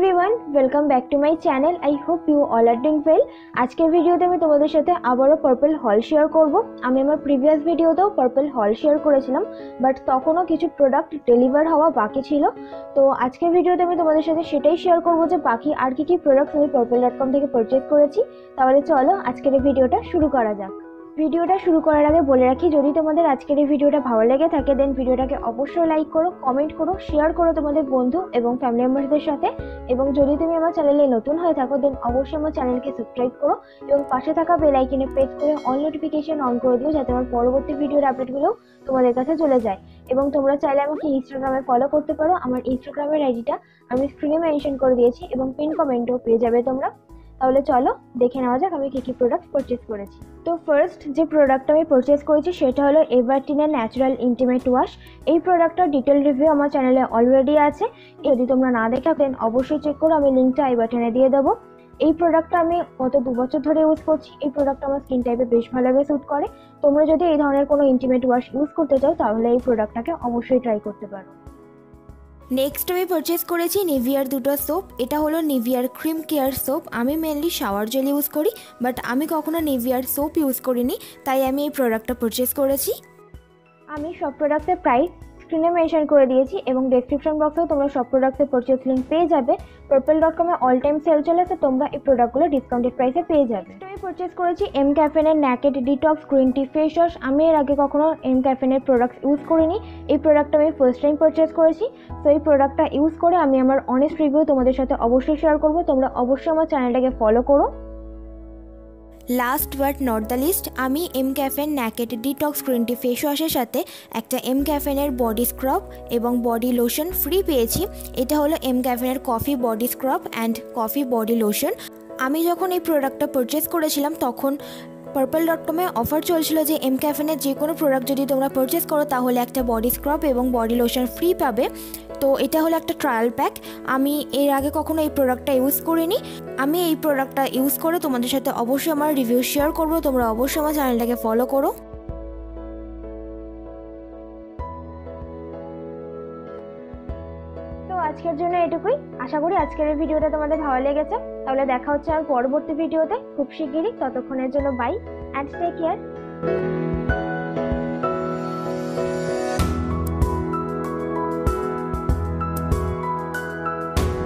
Welcome back to my channel I hope you all are doing well আজকের ভিডিওতে আমি তোমাদের সাথে আবারও পার্পল হল শেয়ার করব। আমি আমার প্রিভিয়াস ভিডিওতেও পার্পল হল শেয়ার করেছিলাম বাট তখনও কিছু প্রোডাক্ট ডেলিভার হওয়া বাকি ছিল। তো আজকের ভিডিওতে আমি তোমাদের সাথে সেটাই শেয়ার করব যে বাকি আর কি কি প্রোডাক্ট আমি পার্পল ডট কম থেকে পারচেজ করেছি। তাহলে চলো আজকের ভিডিওটা শুরু করা যাক। ভিডিওটা শুরু করার আগে বলে রাখি, যদি তোমাদের আজকের এই ভিডিওটা ভালো লেগে থাকে দেন ভিডিওটাকে অবশ্যই লাইক করো কমেন্ট করো শেয়ার করো তোমাদের বন্ধু এবং ফ্যামিলি মেম্বারদের সাথে। এবং যদি তুমি আমার চ্যানেলে নতুন হয়ে থাকো দেন অবশ্যই আমার চ্যানেলকে সাবস্ক্রাইব করো এবং পাশে থাকা বেল আইকনে প্রেস করে অল নোটিফিকেশন অন করে দিও, যাতে আমার পরবর্তী ভিডিওর আপডেটগুলো তোমাদের কাছে চলে যায়। এবং তোমরা চাইলে আমাকে ইনস্টাগ্রামে ফলো করতে পারো। আমার ইনস্টাগ্রামের আইডিটা আমি স্ক্রিনে মেনশন করে দিয়েছি এবং পিন কমেন্টও পেয়ে যাবে তোমরা। তাহলে চলো দেখে নেওয়া যাক আমি কী কী প্রোডাক্ট পারচেস করেছি। তো ফার্স্ট যে প্রোডাক্টটা আমি পারচেস করেছি সেটা হলো এভারটিনের ন্যাচারাল ইন্টিমেট ওয়াশ এই প্রোডাক্টটার ডিটেল রিভিউ আমার চ্যানেলে অলরেডি আছে। যদি তোমরা না দেখে থাকেন অবশ্যই চেক করো, আমি লিঙ্কটা আই বাটনে দিয়ে দেবো। এই প্রোডাক্টটা আমি গত দু বছর ধরে ইউজ করছি। এই প্রোডাক্টটা আমার স্কিন টাইপে বেশ ভালোভাবে স্যুট করে। তোমরা যদি এই ধরনের কোনো ইন্টিমেট ওয়াশ ইউজ করতে চাও, তাহলে এই প্রোডাক্টটাকে অবশ্যই ট্রাই করতে পারো। নেক্সট আমি পারচেস করেছি নিভিয়ার দুটো সোপ এটা হলো নিভিয়ার ক্রিম কেয়ার সোপ আমি মেনলি শাওয়ার জেল ইউজ করি বাট আমি কখনো নিভিয়ার সোপ ইউজ করিনি, তাই আমি এই প্রোডাক্টটা পারচেস করেছি। আমি সব প্রোডাক্টের প্রাইস স্ক্রিনে মেনশন করে দিয়েছি এবং ডেসক্রিপশন বক্সেও তোমরা সব প্রোডাক্টের পারচেস লিঙ্ক পেয়ে যাবে। পার্পল ডট কমে অল টাইম সেল চলে চলেছে তোমরা এই প্রোডাক্টগুলো ডিসকাউন্টেড প্রাইসে পেয়ে যাবে। তো আমি পারচেস করেছি M ক্যাফেনের naked detox green tea face wash আমি এর আগে কখনো এম ক্যাফেনের প্রোডাক্ট ইউজ করিনি। এই প্রোডাক্টটা আমি ফার্স্ট টাইম পারচেস করেছি। তো এই প্রোডাক্টটা ইউজ করে আমি আমার অনেস্ট রিভিউ তোমাদের সাথে অবশ্যই শেয়ার করব। তোমরা অবশ্যই আমার চ্যানেলটাকে ফলো করো। Last but not the least আমি M caffeine naked detox green tea face ওয়াশের সাথে একটা এম ক্যাফেনের বডি স্ক্রাব এবং বডি লোশন ফ্রি পেয়েছি। এটা হলো M ক্যাফেনের coffee body scrub and coffee body lotion আমি যখন এই প্রোডাক্টটা পারচেস করেছিলাম, তখন পার্পল ডট কমে অফার চলছিল যে এম ক্যাফেনের যে কোনো প্রোডাক্ট যদি তোমরা পারচেস করো, তাহলে একটা বডি স্ক্রাব এবং বডি লোশন ফ্রি পাবে। তো এটা হলো একটা ট্রায়াল প্যাক আমি এর আগে কখনো এই প্রোডাক্টটা ইউজ করিনি। আমি এই প্রোডাক্টটা ইউজ করে তোমাদের সাথে অবশ্যই আমার রিভিউ শেয়ার করব। তোমরা অবশ্যই আমার চ্যানেলটাকে ফলো করো। তো আজকের জন্য এটুকুই। আশা করি আজকের এই ভিডিওটা তোমাদের ভালো লেগেছে। তাহলে দেখা হচ্ছে আর পরবর্তী ভিডিওতে খুব শিগগিরই। ততক্ষণের জন্য বাই অ্যান্ড টেক কেয়ার